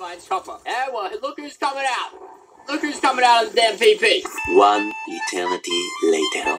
Mine's Copper. Yeah, well, look who's coming out. Look who's coming out of the damn PP. One eternity later.